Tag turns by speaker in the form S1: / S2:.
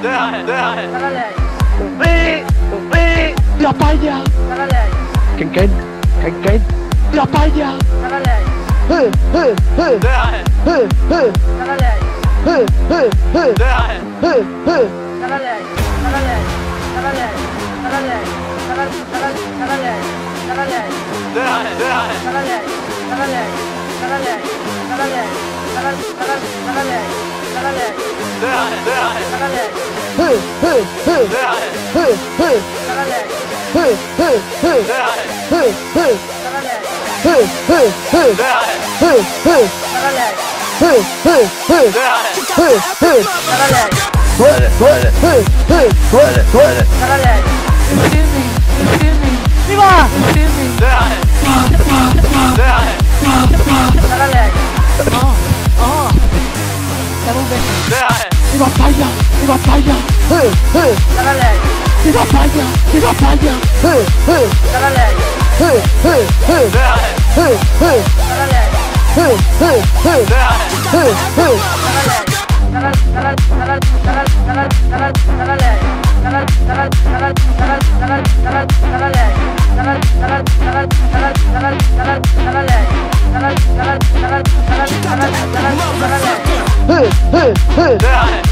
S1: 对啊，对啊。喂，喂，要拍呀。赶紧，赶紧，
S2: 要拍呀。哼哼哼，对啊。哼哼，对啊。哼哼，
S1: 对啊。干了嘞！干了嘞！干了！干了！干了嘞！干了嘞！对啊！对啊！干了嘞！
S2: 哼哼哼！对啊！哼哼干了嘞！哼哼哼！对啊！哼哼干了嘞！哼哼哼！对啊！哼哼干了嘞！哼哼哼！对啊！哼哼干了嘞！对对对！哼哼对对对！干
S1: 了嘞！咪咪咪咪咪吧！Diga falla, diga falla, eh, eh.
S2: Diga falla, diga falla, eh, eh. Eh, eh, eh. Eh, eh. Eh, eh, eh. Eh, eh. Hey, hey, hey!